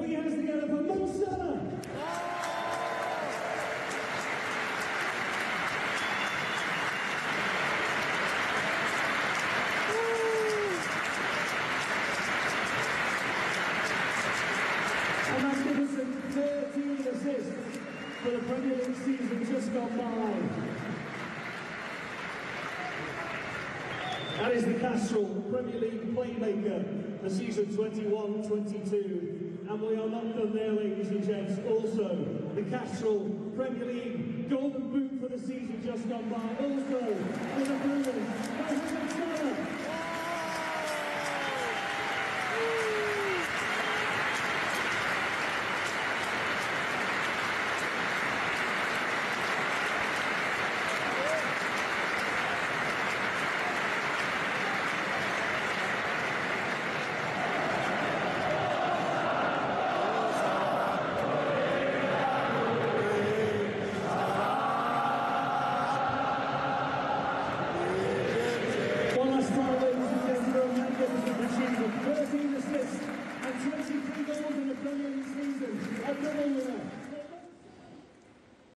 Put your hands together for Mo A magnificent 13 assists for the Premier League season just gone by. That is the Castrol Premier League playmaker for season 21-22. And we are not done there, ladies and gents. Also, the Castrol Premier League Golden Boot for the season just gone by. Also. Ukraine'nin izleyicileri. Arkadaşlar.